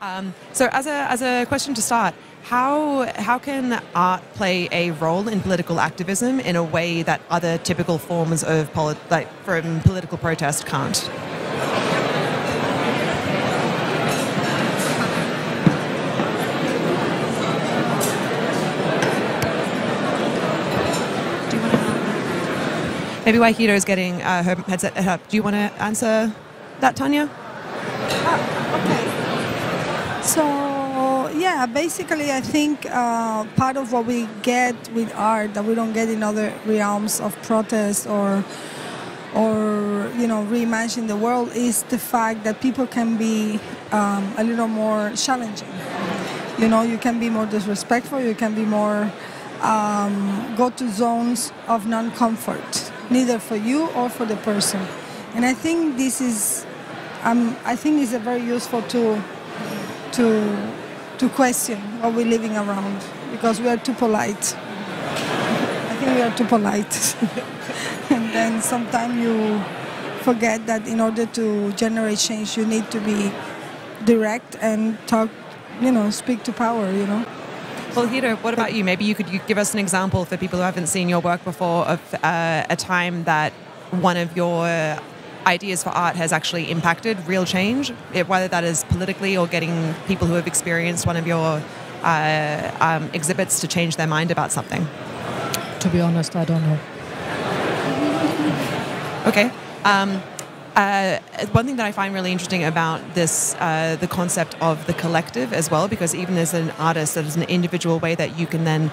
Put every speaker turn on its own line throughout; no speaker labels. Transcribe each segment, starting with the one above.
Um, so, as a, as a question to start, how, how can art play a role in political activism in a way that other typical forms of poli- like from political protest can't? Do you want to? Maybe why is getting uh, her headset up. Do you want to answer that, Tania?
So yeah, basically, I think uh, part of what we get with art that we don't get in other realms of protest or or you know reimagine the world is the fact that people can be um, a little more challenging. You know, you can be more disrespectful. You can be more um, go to zones of non-comfort, neither for you or for the person. And I think this is, um, I think, is a very useful tool to to question what we're living around because we are too polite. I think we are too polite. and then sometimes you forget that in order to generate change, you need to be direct and talk, you know, speak to power, you know.
Well, Hito, what about you? Maybe you could give us an example for people who haven't seen your work before of uh, a time that one of your ideas for art has actually impacted real change, whether that is politically or getting people who have experienced one of your uh, um, exhibits to change their mind about something.
To be honest, I don't know.
Okay. Um, uh, one thing that I find really interesting about this, uh, the concept of the collective as well, because even as an artist, that is an individual way that you can then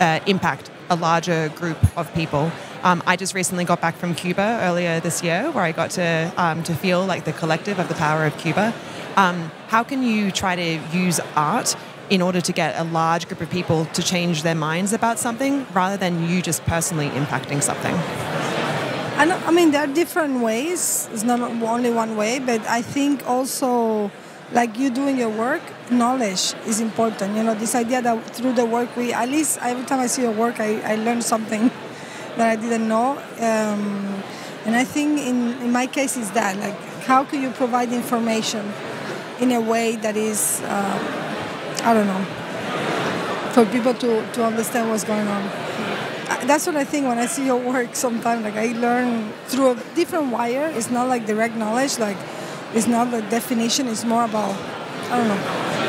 uh, impact a larger group of people. Um, I just recently got back from Cuba earlier this year, where I got to um, to feel like the collective of the power of Cuba. Um, how can you try to use art in order to get a large group of people to change their minds about something, rather than you just personally impacting something?
I, know, I mean, there are different ways. It's not only one way, but I think also, like you doing your work, knowledge is important. You know, this idea that through the work we, at least every time I see your work, I, I learn something that I didn't know. Um, and I think in, in my case is that, like, how can you provide information in a way that is, uh, I don't know, for people to, to understand what's going on. That's what I think when I see your work sometimes. Like I learn through a different wire. It's not like direct knowledge. Like it's not the definition. It's more about I don't know.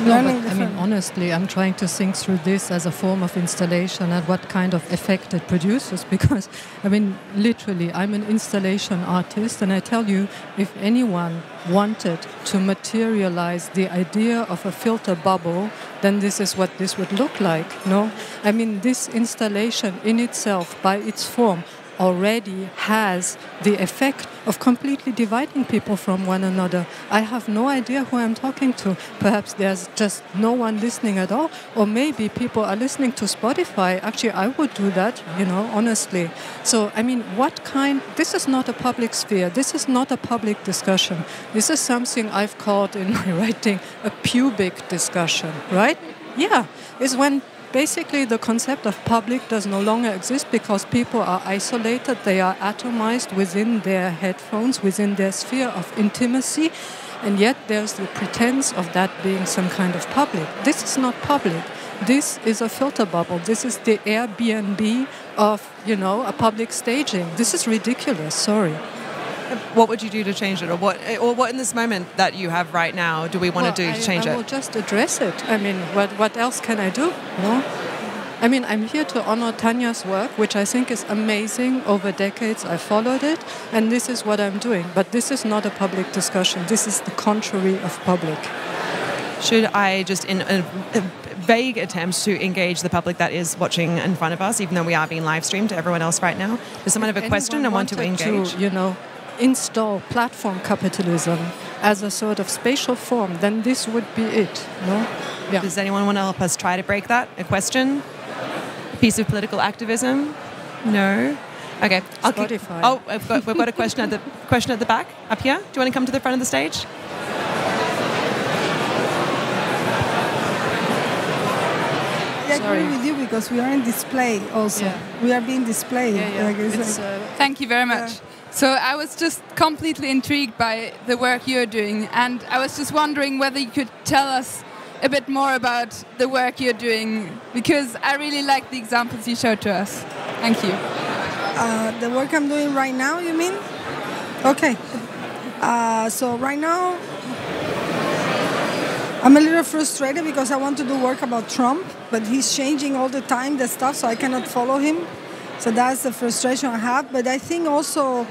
No,
Learning
but, I mean, honestly, I'm trying to think through this as a form of installation and what kind of effect it produces. Because, I mean, literally, I'm an installation artist, and I tell you, if anyone wanted to materialize the idea of a filter bubble, then this is what this would look like. No, I mean, this installation in itself, by its form, already has the effect of completely dividing people from one another. I have no idea who I'm talking to. Perhaps there's just no one listening at all, or maybe people are listening to Spotify. Actually, I would do that, you know, honestly. So, I mean, what kind? This is not a public sphere. This is not a public discussion. This is something I've called in my writing a pubic discussion, right? Yeah, is when basically the concept of public does no longer exist because people are isolated, they are atomized within their headphones, within their sphere of intimacy, and yet there's the pretense of that being some kind of public. This is not public. This is a filter bubble. This is the Airbnb of, you know, a public staging. This is ridiculous. Sorry.
What would you do to change it, or what, eh, or what in this moment that you have right now do we want
Well,
to do
I,
to change
I
it?
will just address it. I mean, what, what else can I do? No? I mean, I'm here to honor Tania's work, which I think is amazing. Over decades, I followed it, and this is what I'm doing. But this is not a public discussion. This is the contrary of public.
Should I just, in a, a vague attempt to engage the public that is watching in front of us, even though we are being live streamed to everyone else right now, does someone have a question and want to engage?
you know, install platform capitalism as a sort of spatial form, then this would be it. No? Yeah.
Does anyone want to help us try to break that? A question? A piece of political activism? No. Okay. I'll keep-
Spotify.
oh, we've got, we've got a question at the question at the back up here. Do you want to come to the front of the stage?
I agree
Sorry.
with you because we are in display also.
Yeah.
We are being displayed.
Yeah, yeah.
Like, it's
It's,
like-
uh,
Thank you very much. So I was just completely intrigued by the work you're doing, and I was just wondering whether you could tell us a bit more about the work you're doing because I really like the examples you showed to us. Thank you.
Uh, the work I'm doing right now, you mean? Okay. Uh, so right now, I'm a little frustrated because I want to do work about Trump, but he's changing all the time the stuff, so I cannot follow him. So that's the frustration I have. But I think also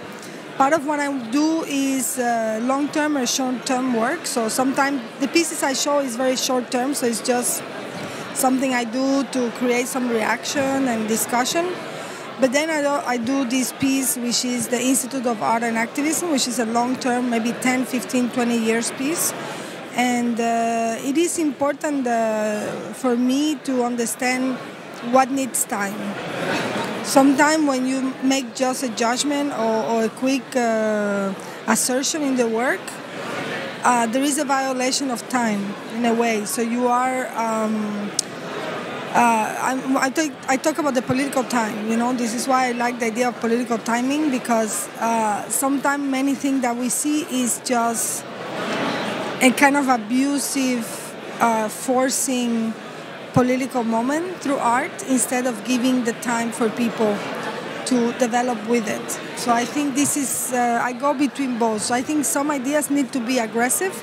part of what I do is uh, long-term or short-term work. So sometimes the pieces I show is very short-term, so it's just something I do to create some reaction and discussion. But then I do, I do this piece, which is the Institute of Art and Activism, which is a long-term, maybe 10, 15, 20 years piece. And uh, it is important uh, for me to understand what needs time. Sometimes when you make just a judgment or, or a quick uh, assertion in the work, uh, there is a violation of time in a way. So you are. Um, uh, I, talk, I talk about the political time. You know, this is why I like the idea of political timing because uh, sometimes many things that we see is just a kind of abusive, uh, forcing political moment through art instead of giving the time for people to develop with it. So I think this is, uh, I go between both. So I think some ideas need to be aggressive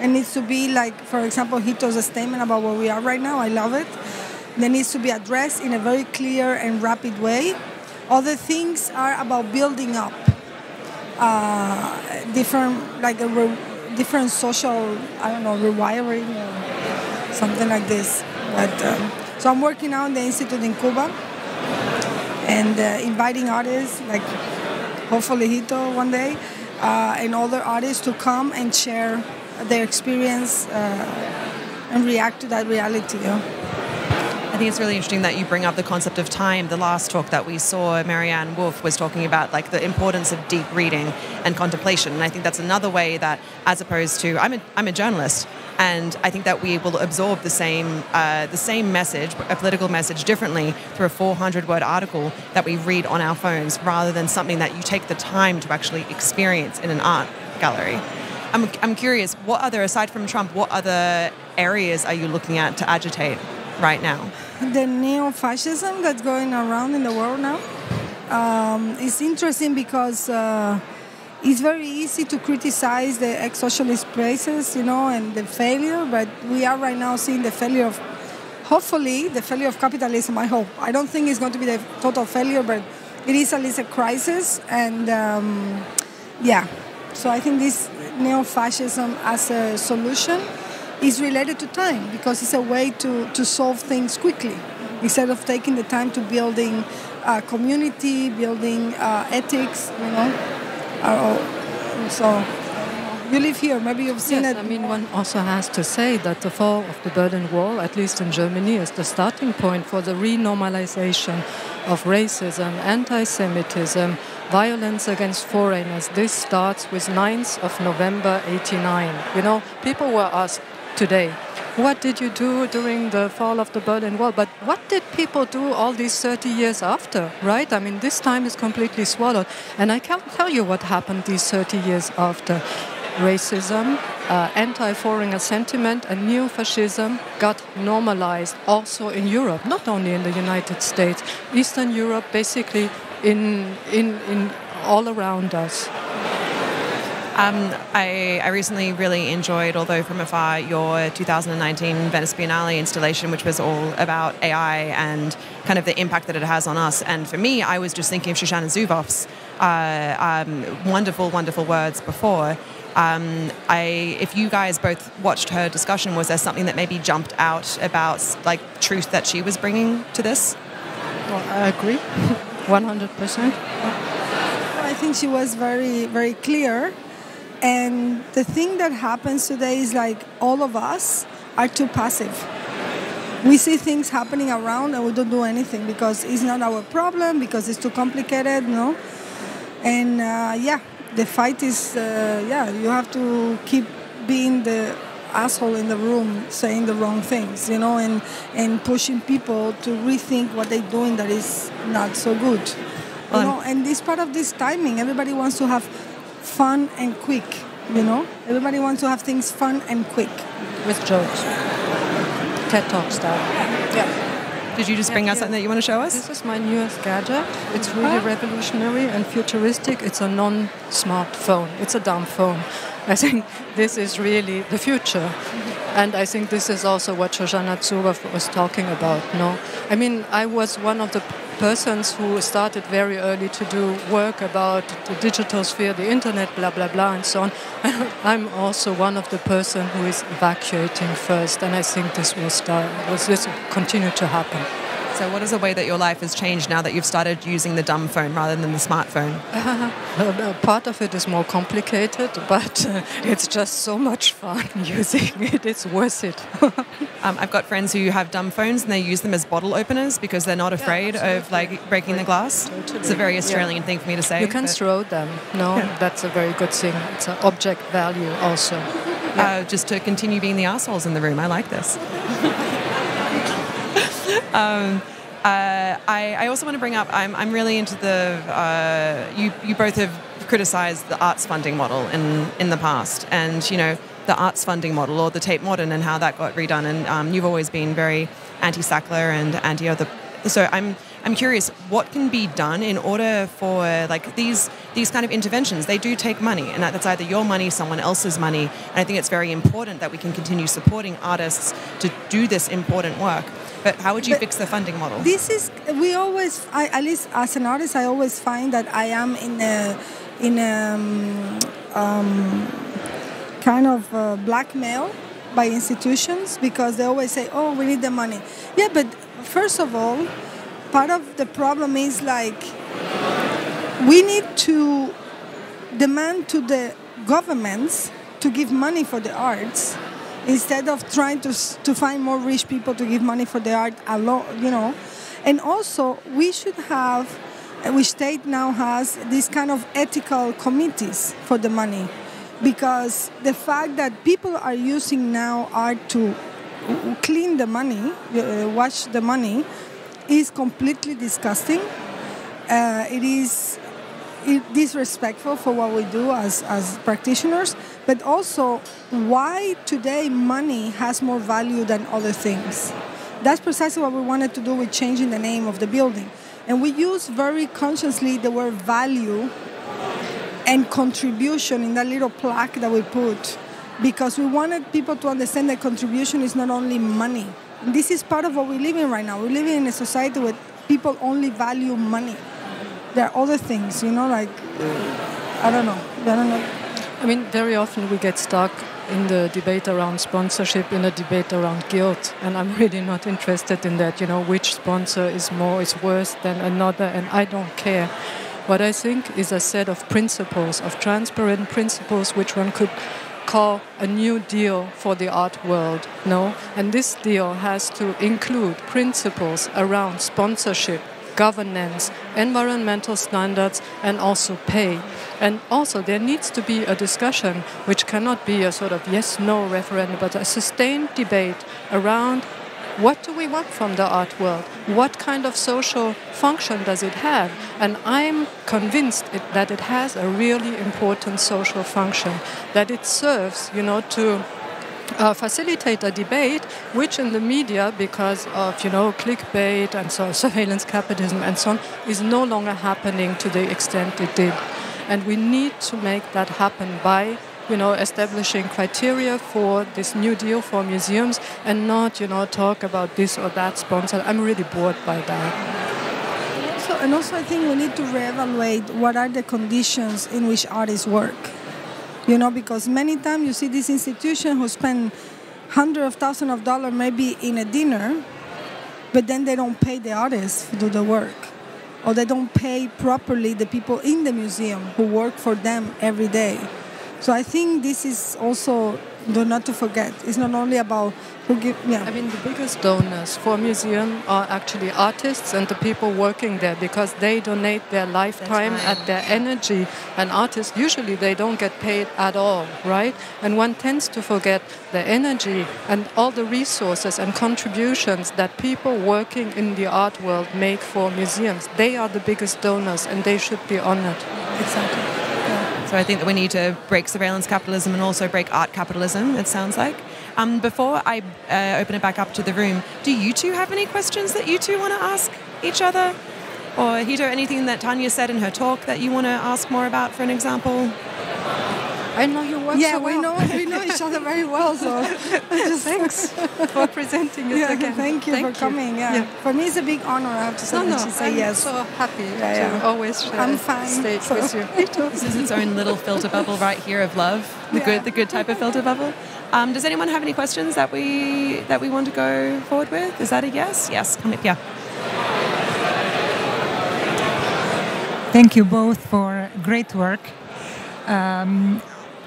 and needs to be like, for example, Hito's statement about where we are right now. I love it. That needs to be addressed in a very clear and rapid way. Other things are about building up uh, different, like different social, I don't know, rewiring or something like this. But um, so I'm working now in the institute in Cuba and uh, inviting artists like hopefully Hito one day uh, and other artists to come and share their experience uh, and react to that reality.
I think it's really interesting that you bring up the concept of time. The last talk that we saw, Maryanne Wolf was talking about like the importance of deep reading and contemplation. And I think that's another way that, as opposed to, I'm a, I'm a journalist, and I think that we will absorb the same uh, the same message, a political message, differently through a 400 word article that we read on our phones, rather than something that you take the time to actually experience in an art gallery. I'm, I'm curious, what other aside from Trump, what other areas are you looking at to agitate right now?
The neo-fascism that's going around in the world now. Um, it's interesting because. Uh, it's very easy to criticize the ex-socialist places, you know, and the failure, but we are right now seeing the failure of, hopefully, the failure of capitalism, I hope. I don't think it's going to be the total failure, but it is at least a crisis, and um, yeah. So I think this neo-fascism as a solution is related to time because it's a way to, to solve things quickly instead of taking the time to building a community, building uh, ethics, you know. Oh, so you live here. Maybe you've seen
yes,
it.
I mean, one also has to say that the fall of the Berlin Wall, at least in Germany, is the starting point for the renormalization of racism, anti-Semitism, violence against foreigners. This starts with 9th of November 89. You know, people were asked today, what did you do during the fall of the Berlin Wall? But what did people do all these 30 years after, right? I mean, this time is completely swallowed. And I can't tell you what happened these 30 years after. Racism, uh, anti foreigner sentiment, and neo fascism got normalized also in Europe, not only in the United States, Eastern Europe, basically in, in, in all around us.
Um, I, I, recently really enjoyed, although from afar, your 2019 Venice Biennale installation, which was all about AI and kind of the impact that it has on us. And for me, I was just thinking of Shoshana Zuboff's uh, um, wonderful, wonderful words before. Um, I, if you guys both watched her discussion, was there something that maybe jumped out about like truth that she was bringing to this?
Well, I agree, 100%.
I think she was very, very clear and the thing that happens today is like all of us are too passive. We see things happening around and we don't do anything because it's not our problem, because it's too complicated, no? And uh, yeah, the fight is, uh, yeah, you have to keep being the asshole in the room saying the wrong things, you know, and, and pushing people to rethink what they're doing that is not so good.
Well,
you know, and this part of this timing, everybody wants to have fun and quick. You know, everybody wants to have things fun and quick.
With jokes. TED Talk style. Yeah.
Did you just bring
Yeah,
us
yeah.
something that you want to show us?
This is my newest gadget. It's really ah. revolutionary and futuristic. It's a non-smartphone. It's a dumb phone. I think this is really the future. And I think this is also what Shoshana Zuboff was talking about. No, I mean, I was one of the persons who started very early to do work about the digital sphere, the internet, blah blah blah, and so on. I'm also one of the person who is evacuating first, and I think this will start. This will continue to happen.
So, what is the way that your life has changed now that you've started using the dumb phone rather than the smartphone?
Uh, part of it is more complicated, but uh, it's just so much fun using it. It's worth it.
Um, I've got friends who have dumb phones and they use them as bottle openers because they're not afraid of like breaking the glass. It's a very Australian thing for me to say.
you can throw them. No, that's a very good thing. It's an object value also.
uh, just to continue being the assholes in the room. I like this. Um, uh, I, I also want to bring up. I'm, I'm really into the. Uh, you you both have criticised the arts funding model in in the past, and you know the arts funding model or the Tate Modern and how that got redone. And um, you've always been very anti-Sackler and anti other. So I'm I'm curious what can be done in order for like these these kind of interventions. They do take money, and that's either your money, someone else's money. And I think it's very important that we can continue supporting artists to do this important work. But how would you
But
fix the funding model?
This is we always. I, at least as an artist, I always find that I am in a in a um, um, kind of uh, blackmail by institutions because they always say, "Oh, we need the money." Yeah, but first of all, part of the problem is like we need to demand to the governments to give money for the arts instead of trying to to find more rich people to give money for the art alone you know? And also we should have which state now has this kind of ethical committees for the money because the fact that people are using now art to clean the money uh, wash the money is completely disgusting uh, it is disrespectful for what we do as, as practitioners, but also why today money has more value than other things. That's precisely what we wanted to do with changing the name of the building. And we use very consciously the word value and contribution in that little plaque that we put because we wanted people to understand that contribution is not only money. This is part of what we live in right now. We live in a society where people only value money. There are other things, you know, like I don't know. I don't know.
I mean, very often we get stuck in the debate around sponsorship, in a debate around guilt, and I'm really not interested in that. You know, which sponsor is more is worse than another, and I don't care. What I think is a set of principles, of transparent principles, which one could call a new deal for the art world. No, and this deal has to include principles around sponsorship, governance, environmental standards, and also pay. And also, there needs to be a discussion which cannot be a sort of yes no referendum, but a sustained debate around what do we want from the art world? What kind of social function does it have? And I'm convinced it, that it has a really important social function, that it serves, you know, to uh, facilitate a debate which in the media because of you know clickbait and so surveillance capitalism and so on is no longer happening to the extent it did and we need to make that happen by you know establishing criteria for this new deal for museums and not you know talk about this or that sponsor i'm really bored by that
So, and also, I think we need to reevaluate what are the conditions in which artists work. You know, because many times you see this institution who spend hundreds of thousands of dollars maybe in a dinner, but then they don't pay the artists to do the work, or they don't pay properly the people in the museum who work for them every day. So I think this is also do not to forget. It's not only about who give. Yeah.
I mean, the biggest donors for museum are actually artists and the people working there because they donate their lifetime
right.
and their energy. And artists usually they don't get paid at all, right? And one tends to forget the energy and all the resources and contributions that people working in the art world make for museums. They are the biggest donors and they should be honored.
exactly.
So I think that we need to break surveillance capitalism and also break art capitalism, it sounds like. Um, before I uh, open it back up to the room, do you two have any questions that you two want to ask each other? Or Hito, anything that Tania said in her talk that you want to ask more about, for an example?
I know you work
Yeah,
so
we know we know each other very well. So just
Thanks for presenting it
Yeah,
again.
thank you for coming. Yeah. for me it's a big honor. I have to say
No, no,
that you say
I'm
yes.
so happy
Yeah,
to
yeah.
always share
I'm fine,
stage
so-
with you.
This is its own little filter bubble right here of love, the
Yeah.
good, the good type of filter bubble. Um, does anyone have any questions that we that we want to go forward with? Is that a yes? Yes, come up here.
Thank you both for great work. Um,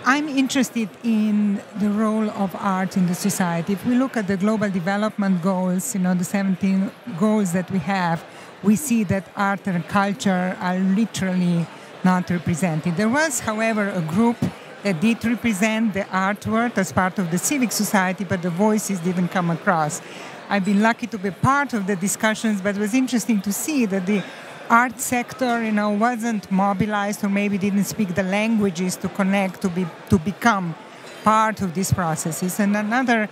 I'm interested in the role of art in the society. If we look at the global development goals, you know, the 17 goals that we have, we see that art and culture are literally not represented. There was, however, a group that did represent the art world as part of the civic society, but the voices didn't come across. I've been lucky to be part of the discussions, but it was interesting to see that the art sector, you know, wasn't mobilized or maybe didn't speak the languages to connect to be to become part of these processes. And another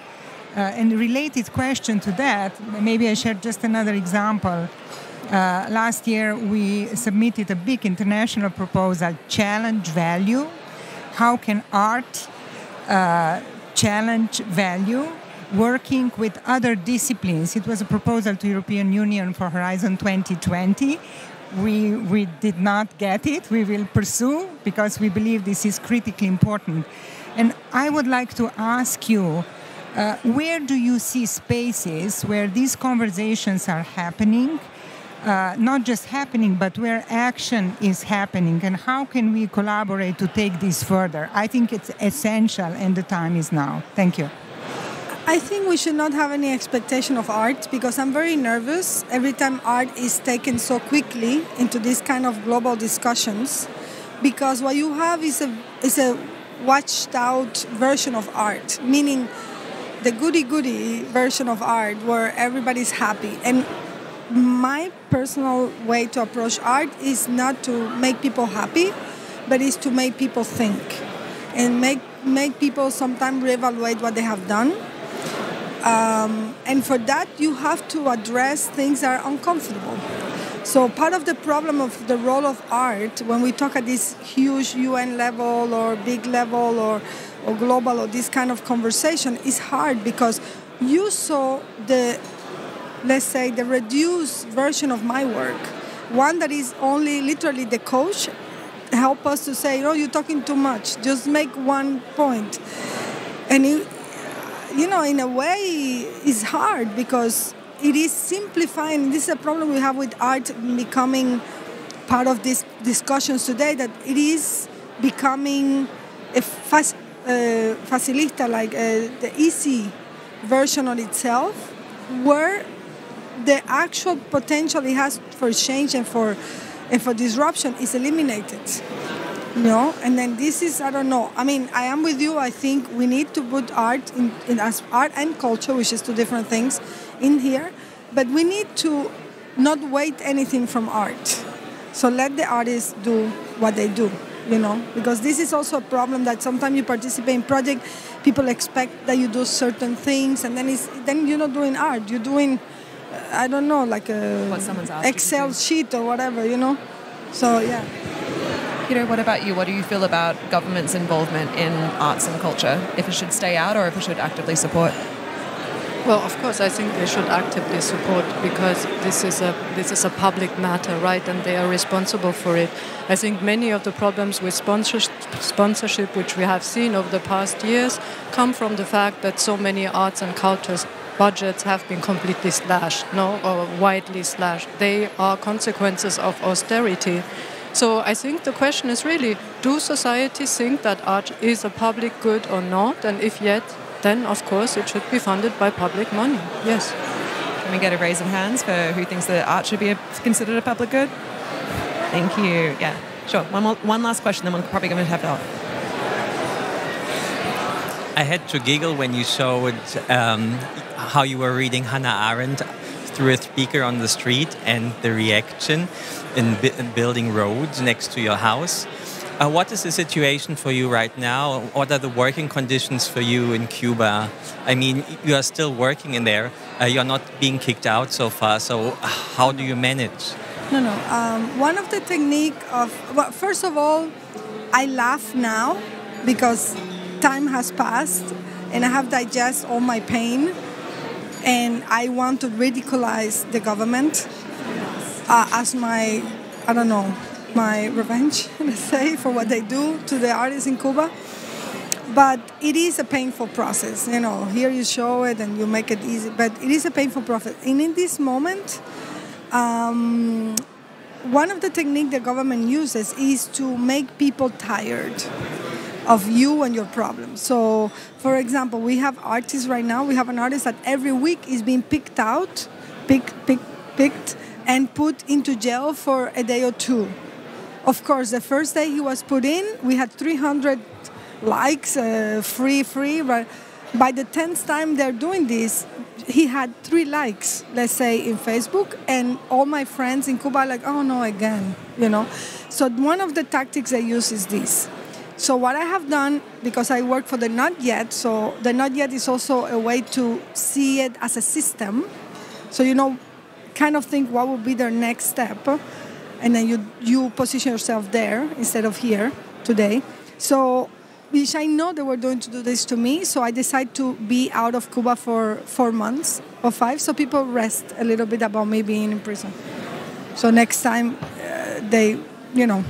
uh, and related question to that, maybe I share just another example. Uh, last year, we submitted a big international proposal, Challenge Value. How can art uh, challenge value? Working with other disciplines. It was a proposal to European Union for Horizon 2020. We, we did not get it. We will pursue because we believe this is critically important. And I would like to ask you, uh, where do you see spaces where these conversations are happening? uh, not just happening, but where action is happening, and how can we collaborate to take this further? I think it's essential, and the time is now. Thank you.
I think we should not have any expectation of art because I'm very nervous every time art is taken so quickly into these kind of global discussions because what you have is a is a watched out version of art meaning the goody goody version of art where everybody's happy. And my personal way to approach art is not to make people happy but is to make people think and make make people sometimes reevaluate what they have done um, and for that, you have to address things that are uncomfortable. So, part of the problem of the role of art, when we talk at this huge UN level or big level or, or global or this kind of conversation, is hard because you saw the, let's say, the reduced version of my work. One that is only literally the coach help us to say, oh, you're talking too much. Just make one point. And you know, in a way, it's hard because it is simplifying. This is a problem we have with art becoming part of these discussions today. That it is becoming a fac- uh, facilista, like uh, the easy version on itself, where the actual potential it has for change and for and for disruption is eliminated. No, and then this is I don't know. I mean, I am with you. I think we need to put art in, in as art and culture, which is two different things, in here. But we need to not wait anything from art. So let the artists do what they do, you know, because this is also a problem that sometimes you participate in project, people expect that you do certain things, and then it's then you're not doing art. You're doing, I don't know, like a
What someone's asked you to
Excel sheet or whatever, you know. So yeah.
Hito, what about you? What do you feel about government's involvement in arts and culture? If it should stay out or if it should actively support?
Well, of course, I think they should actively support because this is a this is a public matter, right? And they are responsible for it. I think many of the problems with sponsorship, sponsorship, which we have seen over the past years, come from the fact that so many arts and cultures budgets have been completely slashed, no, or widely slashed. They are consequences of austerity. So I think the question is really do societies think that art is a public good or not? And if yet, then of course it should be funded by public money. Yes.
Can we get a raise of hands for who thinks that art should be a, considered a public good? Thank you. Yeah, sure. One, more, one last question, then we're probably going to have that.
I had to giggle when you showed um, how you were reading Hannah Arendt through a speaker on the street and the reaction in, in building roads next to your house. Uh, what is the situation for you right now? What are the working conditions for you in Cuba? I mean, you are still working in there. Uh, you're not being kicked out so far. So, how do you manage?
No, no. Um, one of the technique of well, first of all, I laugh now because time has passed and I have digest all my pain, and I want to ridiculize the government uh, as my, I don't know, my revenge, let's say, for what they do to the artists in Cuba. But it is a painful process, you know. Here you show it and you make it easy, but it is a painful process. And in this moment, um, one of the techniques the government uses is to make people tired of you and your problems. So, for example, we have artists right now. We have an artist that every week is being picked out, picked, picked, picked, and put into jail for a day or two. Of course, the first day he was put in, we had 300 likes, uh, free, free. But by the 10th time they're doing this, he had three likes, let's say, in Facebook, and all my friends in Cuba like, oh no, again, you know. So one of the tactics they use is this. So what I have done, because I work for the Not Yet, so the Not Yet is also a way to see it as a system. So you know, kind of think what would be their next step, and then you you position yourself there instead of here today. So which I know they were going to do this to me, so I decided to be out of Cuba for four months or five, so people rest a little bit about me being in prison. So next time uh, they, you know,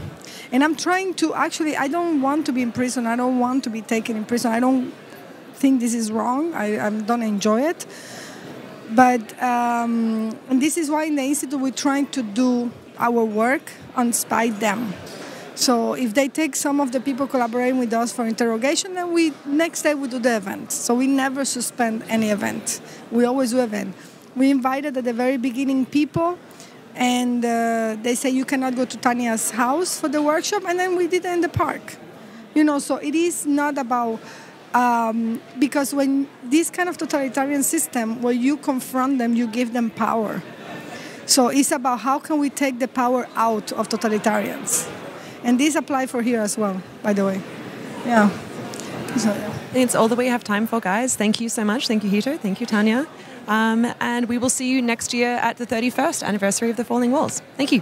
and I'm trying to actually, I don't want to be in prison. I don't want to be taken in prison. I don't think this is wrong. I, I don't enjoy it. But um, this is why in the institute we're trying to do our work on spite them. So if they take some of the people collaborating with us for interrogation, then we next day we do the event. So we never suspend any event. We always do event. We invited at the very beginning people and uh, they say you cannot go to Tania's house for the workshop, and then we did it in the park. You know, so it is not about um, because when this kind of totalitarian system, where you confront them, you give them power. So it's about how can we take the power out of totalitarians, and this apply for here as well, by the way. Yeah. So, yeah.
It's all that we have time for, guys. Thank you so much. Thank you, Hito. Thank you, Tania. Um, and we will see you next year at the 31st anniversary of the Falling Walls. Thank you.